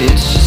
It's